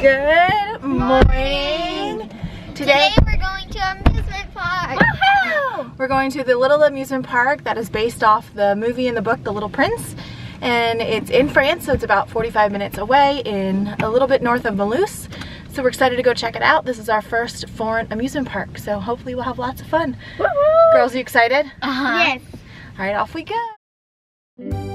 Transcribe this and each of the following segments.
Good morning. Today we're going to amusement park. Woohoo! We're going to the Little Amusement Park that is based off the movie and the book The Little Prince. And it's in France, so it's about 45 minutes away in a little bit north of Mulhouse. So we're excited to go check it out. This is our first foreign amusement park, so hopefully we'll have lots of fun. Girls, are you excited? Uh-huh. Yes. All right, off we go.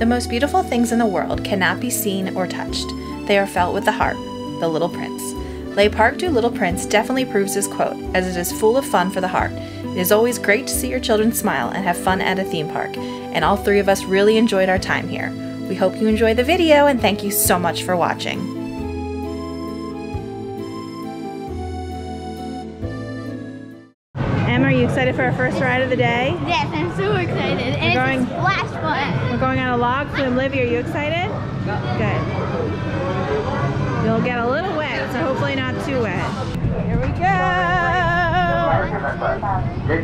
The most beautiful things in the world cannot be seen or touched. They are felt with the heart. The Little Prince. Le Parc du Little Prince definitely proves his quote, as it is full of fun for the heart. It is always great to see your children smile and have fun at a theme park, and all three of us really enjoyed our time here. We hope you enjoy the video and thank you so much for watching. You excited for our first ride of the day? Yes, I'm so excited. And We're it's going- a splash fun. We're going on a log flume. Livy, are you excited? Good. You'll get a little wet, so hopefully not too wet. Here we go. Dès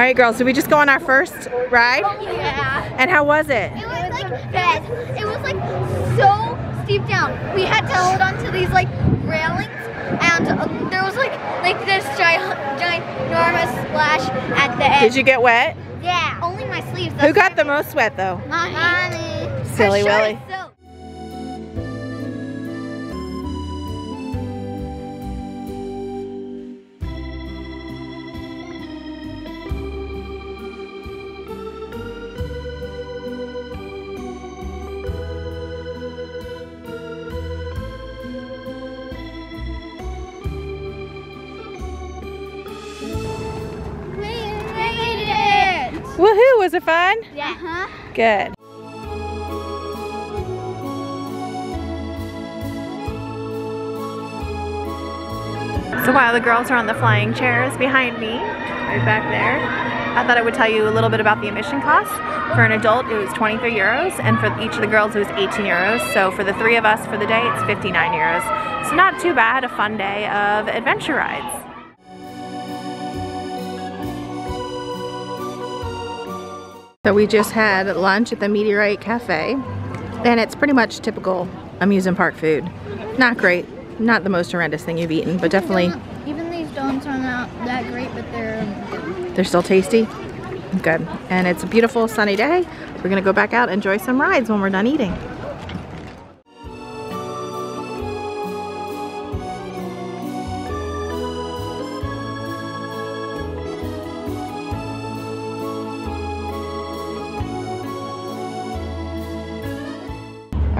All right, girls, did we just go on our first ride? Yeah. And how was it? It was like bad. It was like so steep down. We had to hold on to these like railings, and uh, there was like like this giant, giant, enormous splash at the end. Did you get wet? Yeah. Only my sleeves. Who got the most wet though? Mommy. Mommy. Silly Willy. Woohoo! Was it fun? Yeah. Huh? Good. So while the girls are on the flying chairs behind me, right back there, I thought I would tell you a little bit about the admission cost. For an adult, it was 23 euros, and for each of the girls, it was 18 euros. So for the three of us for the day, it's 59 euros. So not too bad, a fun day of adventure rides. So we just had lunch at the Meteorite Cafe, and it's pretty much typical amusement park food. Not great, not the most horrendous thing you've eaten, but definitely Even these donuts are not that great, but they're. they're still tasty. Good. And it's a beautiful sunny day. We're gonna go back out and enjoy some rides when we're done eating.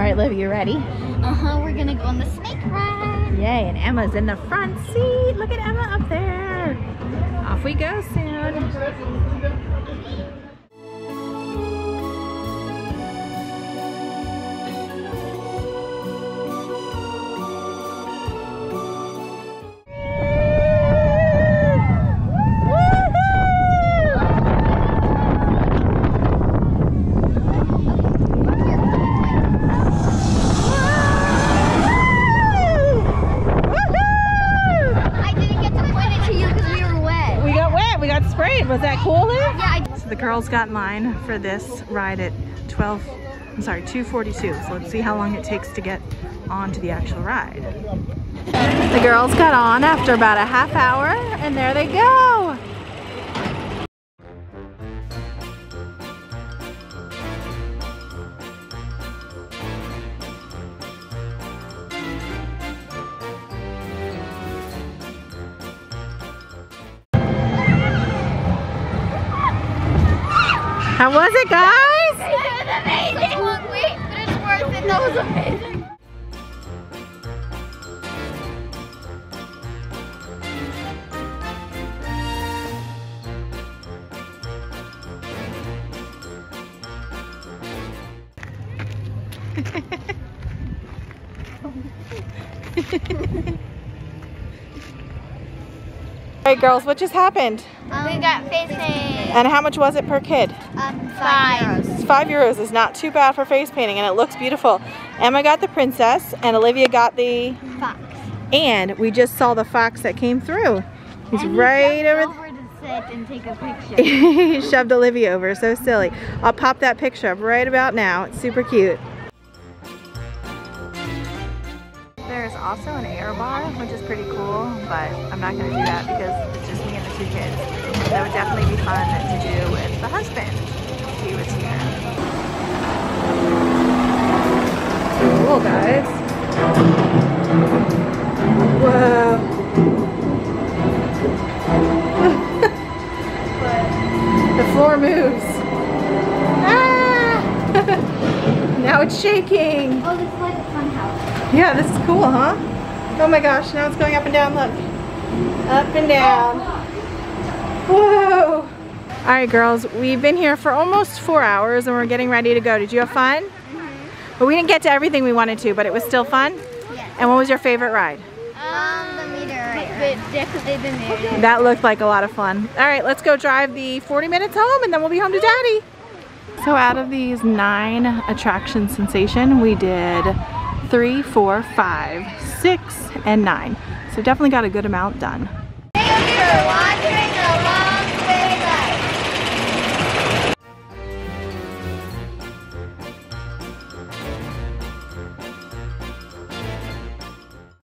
Right, Liv, you ready? Uh huh. We're gonna go on the snake ride. Yay, and Emma's in the front seat. Look at Emma up there. Off we go soon. Sprayed. Was that cool, Liv? Yeah. So the girls got in line for this ride at 12, I'm sorry, 242. So let's see how long it takes to get onto the actual ride. The girls got on after about a half hour and there they go. How was it, guys? It was amazing. long wait, but it's worth it. That was amazing. All right, girls, what just happened? Um, we got face paint. And how much was it per kid? Um, five. euros. Five euros is not too bad for face painting, and it looks beautiful. Emma got the princess, and Olivia got the Fox. And we just saw the fox that came through. He's And right jumped over. over to sit and take a picture. he shoved Olivia over. So silly. I'll pop that picture up right about now. It's super cute. Also an air bar, which is pretty cool, but I'm not going to do that because it's just me and the two kids. That would definitely be fun to do with the husband if he was here. Cool, guys. Whoa. the floor moves. Ah! now it's shaking. oh, this is like a fun house. Yeah, this is cool, huh? Oh my gosh, now it's going up and down, look. Up and down. Whoa. All right, girls, we've been here for almost four hours and we're getting ready to go. Did you have fun? Mhm. But we didn't get to everything we wanted to, but it was still fun? Yes. And what was your favorite ride? Um, the meteorite. The, the meteorite. That looked like a lot of fun. All right, let's go drive the 40 minutes home and then we'll be home to daddy. So out of these nine attraction sensation, we did three, four, five, six, and nine. So definitely got a good amount done.